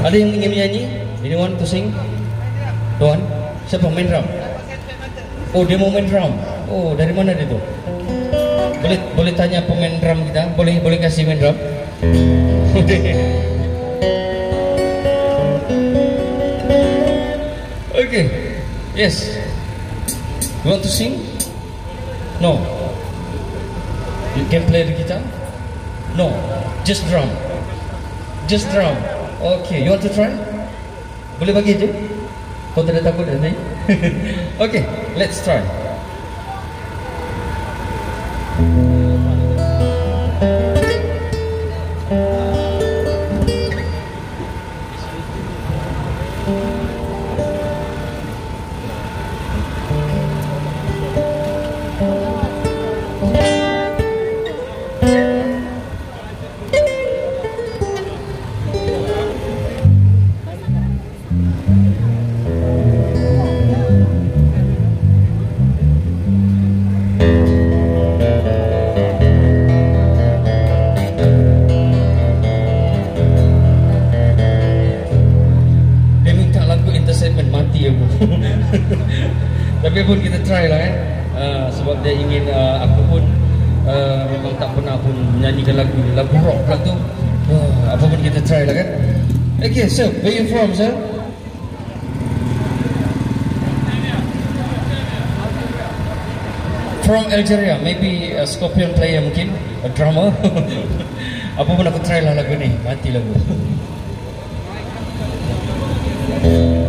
Ada yang ingin menyanyi? Anyone to sing? Tuan? Siapa main drum? Oh, dia mau main drum. Oh, dari mana dia tu? Boleh boleh tanya pemain drum kita? Boleh boleh kasih main drum? okay. Yes. You want to sing? No. You can play the guitar? No. Just drum. Just drum. Okay. You want to try? Boleh bagi je? Kau tidak takut nanti? okay. Let's try. Dia Tapi pun kita try lah eh. Uh, sebab dia ingin uh, aku pun uh, memang tak pernah pun menyanyikan lagu lagu rock pula tu. Uh, apa pun kita try lah kan. Okay, so where you from, sir? From Algeria, maybe a scorpion player mungkin, a drummer. apa pun aku try lah lagu ni, mati lagu.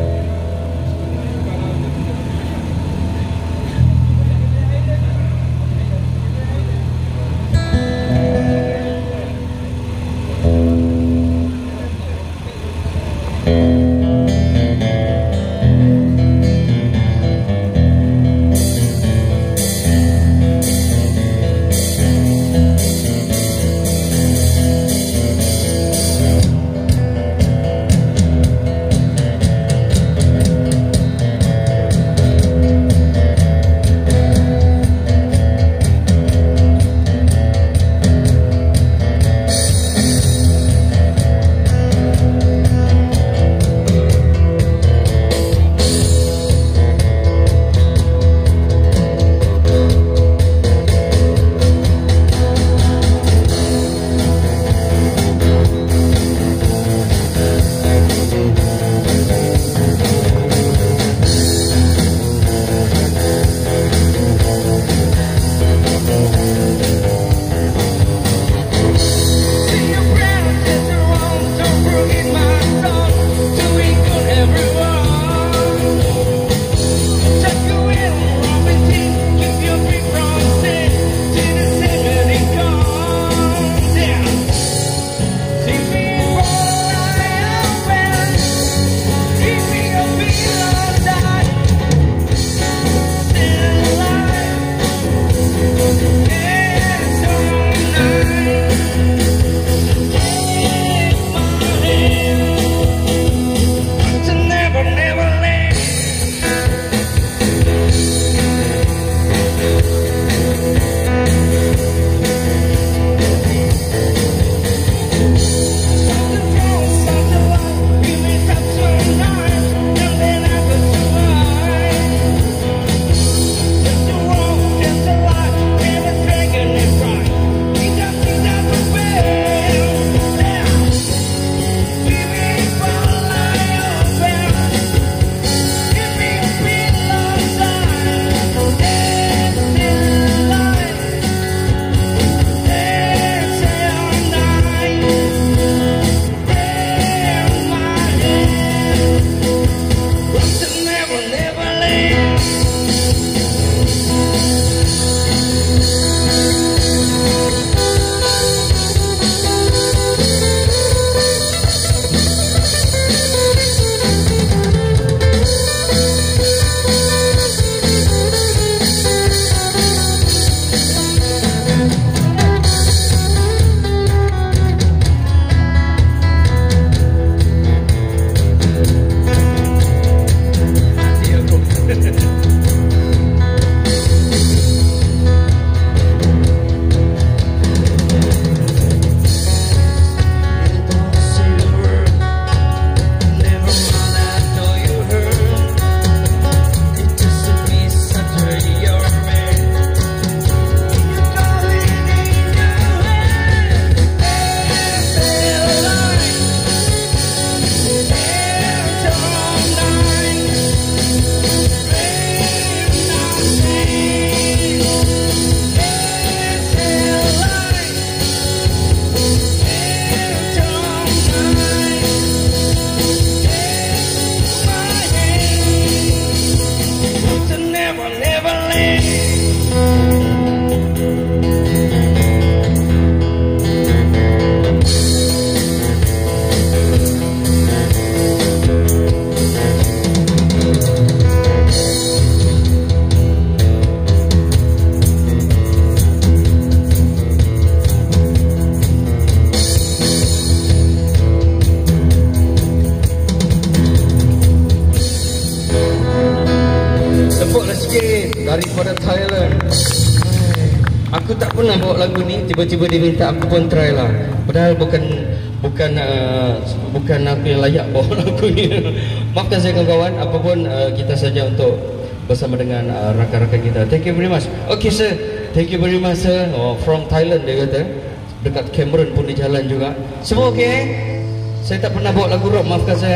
daripada Thailand. Aku tak pernah bawa lagu ni, tiba-tiba dia minta aku pun try lah. Padahal bukan bukan uh, bukan aku yang layak bawa lagu ni. Maafkan saya kawan-kawan, apapun uh, kita saja untuk bersama dengan uh, rakan-rakan kita. Thank you very much. Okay sir, thank you very much sir. Oh, from Thailand dia kata. Dekat Cameron pun di jalan juga. Semua okay? Saya tak pernah bawa lagu rock, maafkan saya.